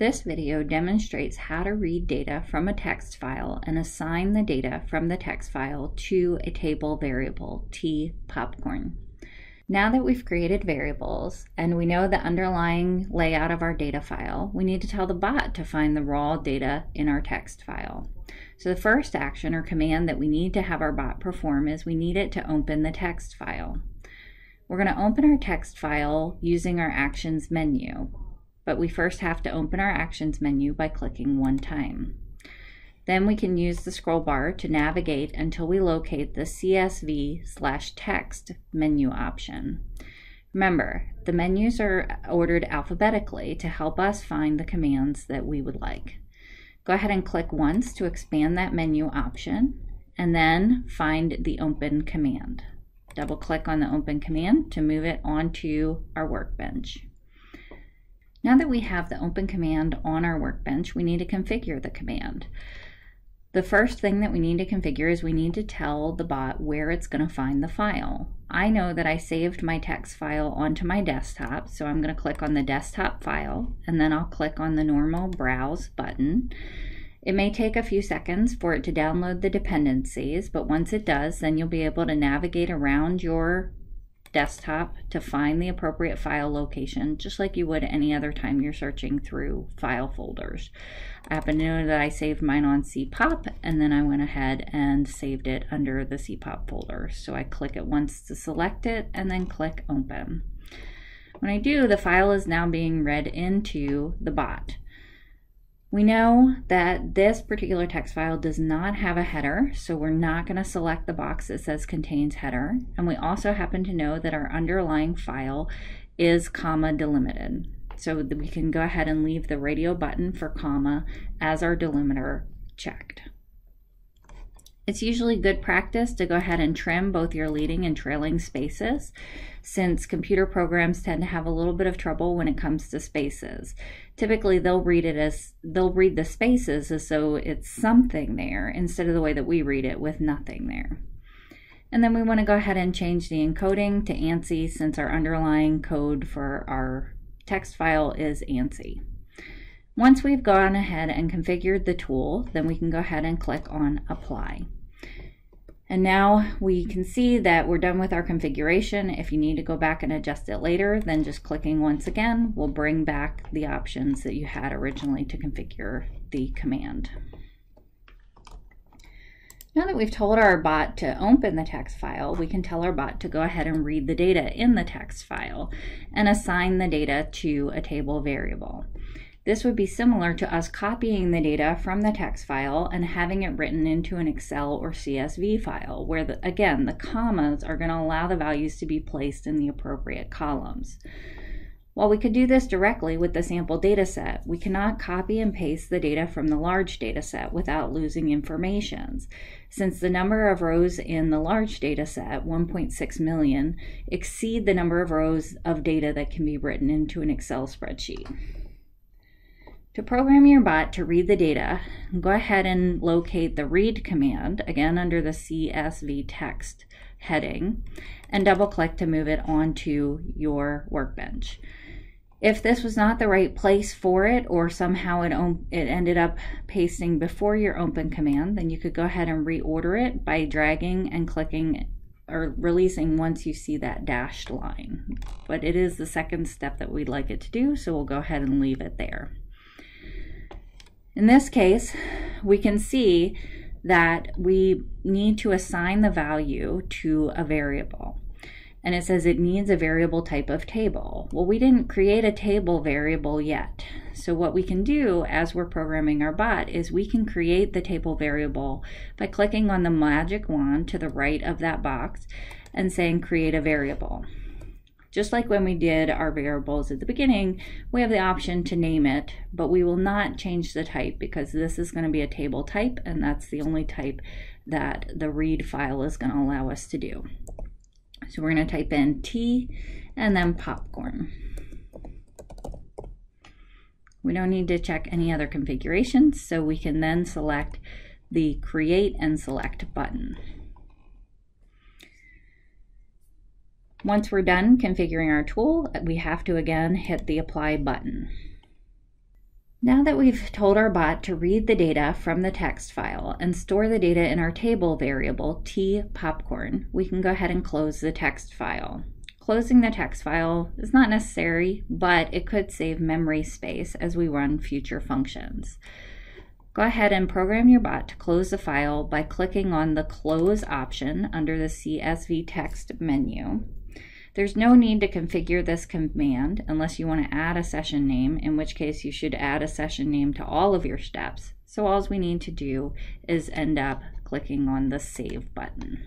This video demonstrates how to read data from a text file and assign the data from the text file to a table variable, t popcorn. Now that we've created variables and we know the underlying layout of our data file, we need to tell the bot to find the raw data in our text file. So the first action or command that we need to have our bot perform is we need it to open the text file. We're going to open our text file using our actions menu but we first have to open our Actions menu by clicking one time. Then we can use the scroll bar to navigate until we locate the CSV slash text menu option. Remember, the menus are ordered alphabetically to help us find the commands that we would like. Go ahead and click once to expand that menu option, and then find the Open command. Double click on the Open command to move it onto our workbench. Now that we have the open command on our workbench, we need to configure the command. The first thing that we need to configure is we need to tell the bot where it's going to find the file. I know that I saved my text file onto my desktop, so I'm going to click on the desktop file, and then I'll click on the normal Browse button. It may take a few seconds for it to download the dependencies, but once it does, then you'll be able to navigate around your desktop to find the appropriate file location, just like you would any other time you're searching through file folders. I happen to know that I saved mine on CPOP, and then I went ahead and saved it under the CPOP folder. So I click it once to select it, and then click Open. When I do, the file is now being read into the bot. We know that this particular text file does not have a header, so we're not going to select the box that says contains header. And we also happen to know that our underlying file is comma delimited. So we can go ahead and leave the radio button for comma as our delimiter checked. It's usually good practice to go ahead and trim both your leading and trailing spaces since computer programs tend to have a little bit of trouble when it comes to spaces. Typically they'll read it as they'll read the spaces as though it's something there instead of the way that we read it with nothing there. And then we want to go ahead and change the encoding to ANSI since our underlying code for our text file is ANSI. Once we've gone ahead and configured the tool, then we can go ahead and click on Apply. And now we can see that we're done with our configuration. If you need to go back and adjust it later, then just clicking once again will bring back the options that you had originally to configure the command. Now that we've told our bot to open the text file, we can tell our bot to go ahead and read the data in the text file and assign the data to a table variable. This would be similar to us copying the data from the text file and having it written into an Excel or CSV file, where, the, again, the commas are going to allow the values to be placed in the appropriate columns. While we could do this directly with the sample data set, we cannot copy and paste the data from the large data set without losing information. Since the number of rows in the large data set, 1.6 million, exceed the number of rows of data that can be written into an Excel spreadsheet. To program your bot to read the data, go ahead and locate the read command, again under the CSV text heading, and double click to move it onto your workbench. If this was not the right place for it or somehow it, it ended up pasting before your open command, then you could go ahead and reorder it by dragging and clicking or releasing once you see that dashed line. But it is the second step that we'd like it to do, so we'll go ahead and leave it there. In this case, we can see that we need to assign the value to a variable. And it says it needs a variable type of table. Well, we didn't create a table variable yet. So what we can do as we're programming our bot is we can create the table variable by clicking on the magic wand to the right of that box and saying create a variable. Just like when we did our variables at the beginning, we have the option to name it, but we will not change the type because this is going to be a table type and that's the only type that the read file is going to allow us to do. So we're going to type in T and then popcorn. We don't need to check any other configurations, so we can then select the Create and Select button. Once we're done configuring our tool, we have to again hit the apply button. Now that we've told our bot to read the data from the text file and store the data in our table variable t popcorn, we can go ahead and close the text file. Closing the text file is not necessary, but it could save memory space as we run future functions. Go ahead and program your bot to close the file by clicking on the Close option under the CSV text menu. There's no need to configure this command unless you want to add a session name, in which case you should add a session name to all of your steps. So all we need to do is end up clicking on the Save button.